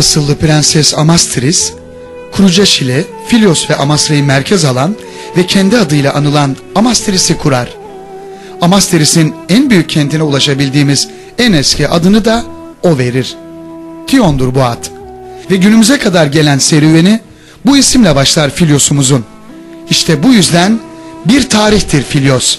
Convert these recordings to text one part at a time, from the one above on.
asıllı Prenses Amastris, Kurucaş ile Filyos ve Amasra'yı merkez alan ve kendi adıyla anılan Amastris'i kurar. Amastris'in en büyük kentine ulaşabildiğimiz en eski adını da o verir. Tion'dur bu ad. Ve günümüze kadar gelen serüveni bu isimle başlar Filyos'umuzun. İşte bu yüzden bir tarihtir Filyos.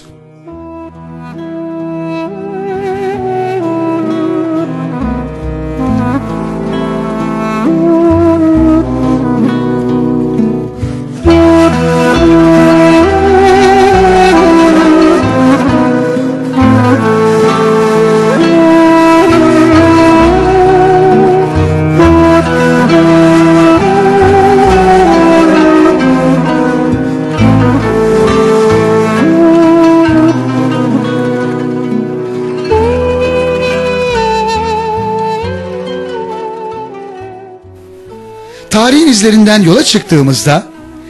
İzlerinden yola çıktığımızda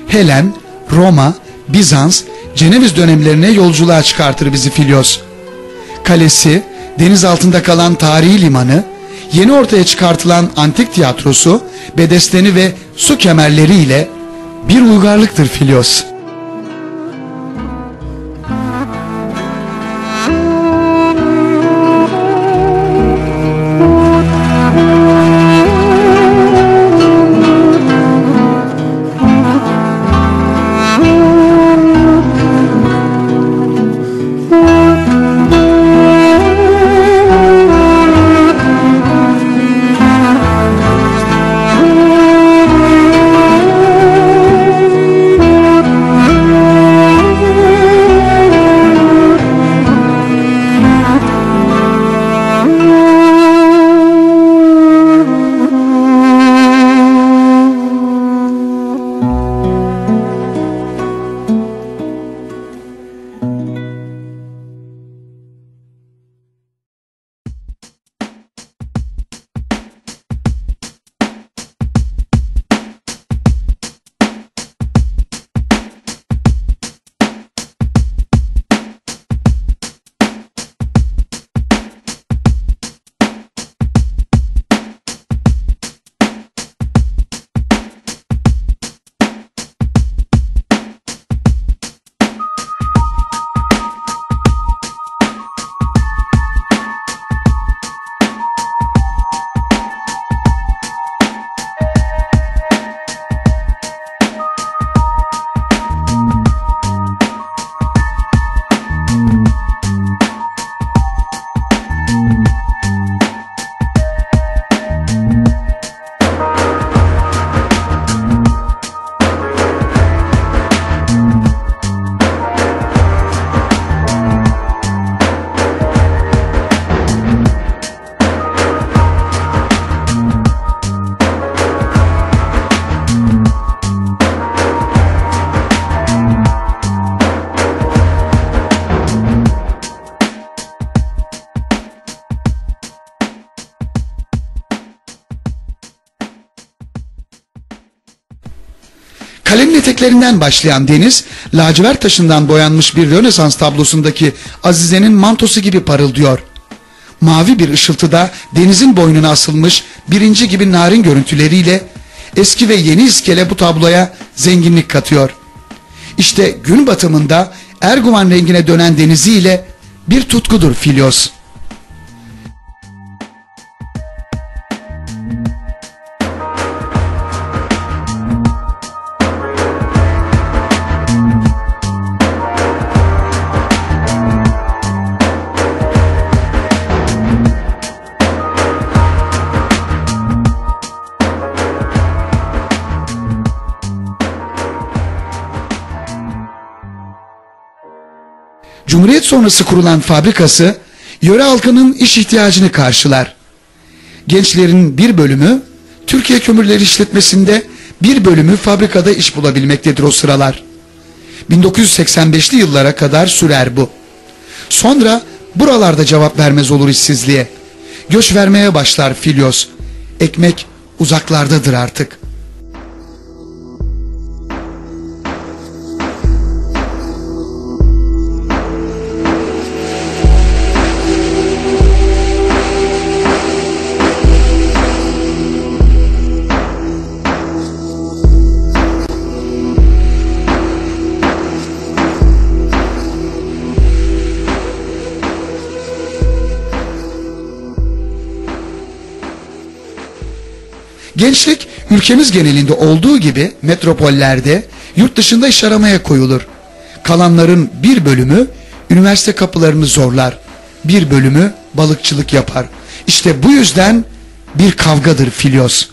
Helen, Roma, Bizans, Ceneviz dönemlerine yolculuğa çıkartır bizi Filyos. Kalesi, deniz altında kalan tarihi limanı, yeni ortaya çıkartılan antik tiyatrosu, bedesteni ve su kemerleriyle bir uygarlıktır Filyos. Kalenin eteklerinden başlayan deniz, lacivert taşından boyanmış bir Rönesans tablosundaki Azize'nin mantosu gibi parıldıyor. Mavi bir ışıltıda denizin boynuna asılmış birinci gibi narin görüntüleriyle eski ve yeni iskele bu tabloya zenginlik katıyor. İşte gün batımında Erguvan rengine dönen deniziyle bir tutkudur Filyos. Cumhuriyet sonrası kurulan fabrikası yöre halkının iş ihtiyacını karşılar. Gençlerin bir bölümü Türkiye Kömürleri işletmesinde bir bölümü fabrikada iş bulabilmektedir o sıralar. 1985'li yıllara kadar sürer bu. Sonra buralarda cevap vermez olur işsizliğe. Göç vermeye başlar Filyos. Ekmek uzaklardadır artık. Gençlik ülkemiz genelinde olduğu gibi metropollerde yurt dışında iş aramaya koyulur. Kalanların bir bölümü üniversite kapılarını zorlar. Bir bölümü balıkçılık yapar. İşte bu yüzden bir kavgadır filyos.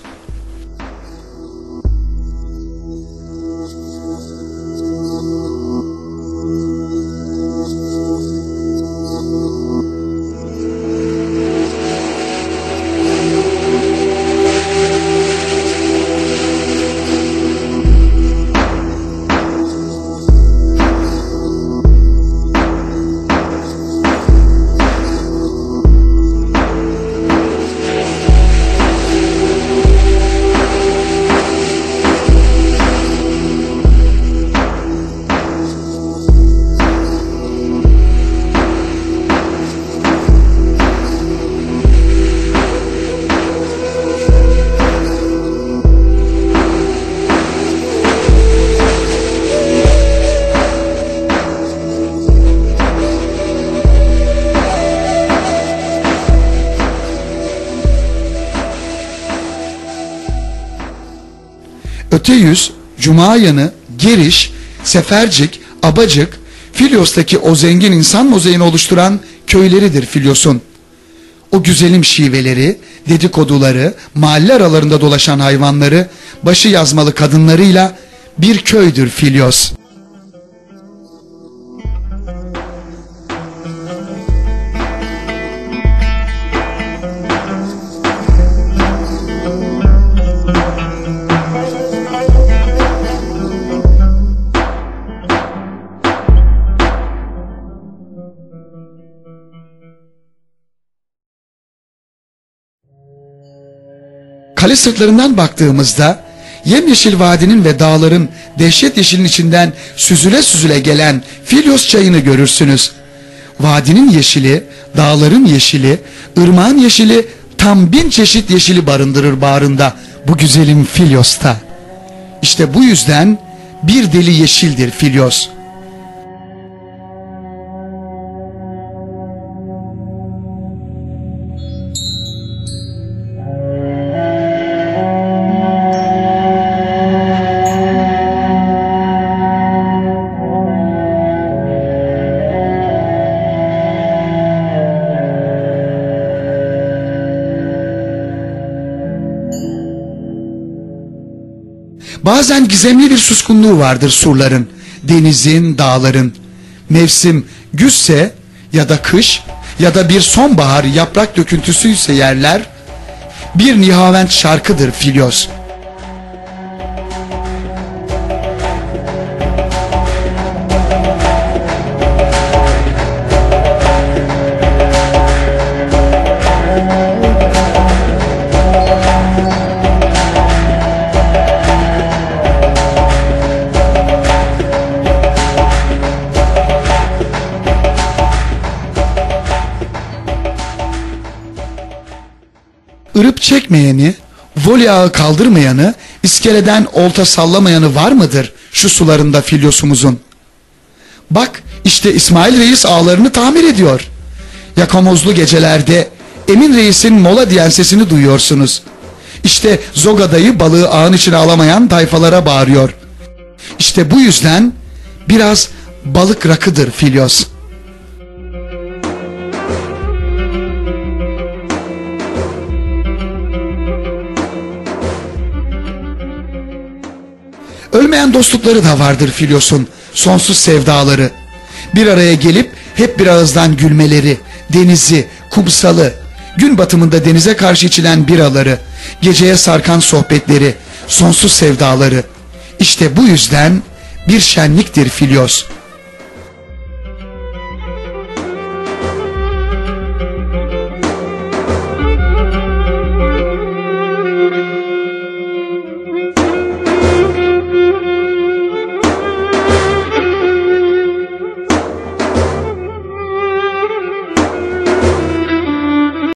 Öte yüz, Cuma yanı, Geriş, Sefercik, Abacık, Filyos'taki o zengin insan mozaiğini oluşturan köyleridir Filyos'un. O güzelim şiveleri, dedikoduları, mahalle aralarında dolaşan hayvanları, başı yazmalı kadınlarıyla bir köydür Filyos. Kale sırtlarından baktığımızda yemyeşil vadinin ve dağların dehşet yeşilin içinden süzüle süzüle gelen Filyos çayını görürsünüz. Vadinin yeşili, dağların yeşili, ırmağın yeşili tam bin çeşit yeşili barındırır bağrında bu güzelim Filyos'ta. İşte bu yüzden bir deli yeşildir Filyos. Bazen gizemli bir suskunluğu vardır surların, denizin, dağların. Mevsim güzse ya da kış ya da bir sonbahar yaprak döküntüsüyse yerler, bir nihavent şarkıdır Filyos. Irıp çekmeyeni, voley ağı kaldırmayanı, iskeleden olta sallamayanı var mıdır şu sularında filyosumuzun? Bak işte İsmail Reis ağlarını tamir ediyor. Yakamozlu gecelerde Emin Reis'in mola diyen sesini duyuyorsunuz. İşte Zogada'yı balığı ağın içine alamayan tayfalara bağırıyor. İşte bu yüzden biraz balık rakıdır Filyos. Ölmeyen dostlukları da vardır Filyos'un, sonsuz sevdaları. Bir araya gelip hep bir ağızdan gülmeleri, denizi, kumsalı, gün batımında denize karşı içilen biraları, geceye sarkan sohbetleri, sonsuz sevdaları. İşte bu yüzden bir şenliktir Filyos.